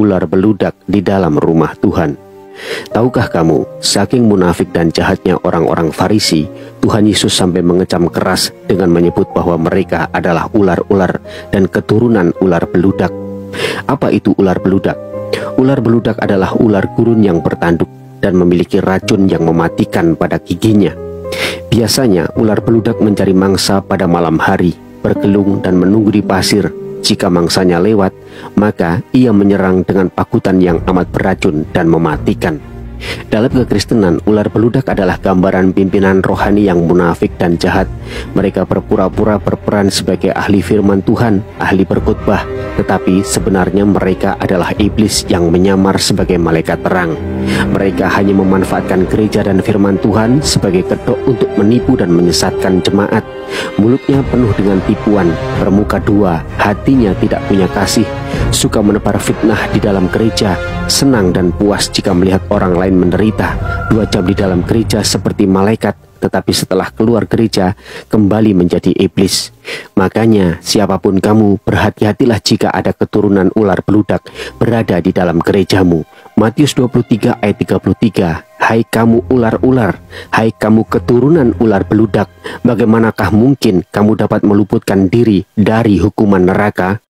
ular beludak di dalam rumah Tuhan. Tahukah kamu, saking munafik dan jahatnya orang-orang Farisi, Tuhan Yesus sampai mengecam keras dengan menyebut bahwa mereka adalah ular-ular dan keturunan ular beludak. Apa itu ular beludak? Ular beludak adalah ular gurun yang bertanduk dan memiliki racun yang mematikan pada giginya. Biasanya, ular beludak mencari mangsa pada malam hari, bergelung dan menunggu di pasir jika mangsanya lewat, maka ia menyerang dengan pakutan yang amat beracun dan mematikan. Dalam kekristenan, ular beludak adalah gambaran pimpinan rohani yang munafik dan jahat. Mereka berpura-pura berperan sebagai ahli firman Tuhan, ahli berkhotbah, tetapi sebenarnya mereka adalah iblis yang menyamar sebagai malaikat terang. Mereka hanya memanfaatkan gereja dan firman Tuhan sebagai kedok untuk menipu dan menyesatkan jemaat. Mulutnya penuh dengan tipuan, bermuka dua, hatinya tidak punya kasih, suka menebar fitnah di dalam gereja, senang dan puas jika melihat orang lain menderita. Dua jam di dalam gereja seperti malaikat, tetapi setelah keluar gereja kembali menjadi iblis. Makanya siapa pun kamu berhati-hatilah jika ada keturunan ular beludak berada di dalam gerejamu. Matius 23 ayat 33 Hai kamu ular-ular, hai kamu keturunan ular beludak, bagaimanakah mungkin kamu dapat meluputkan diri dari hukuman neraka?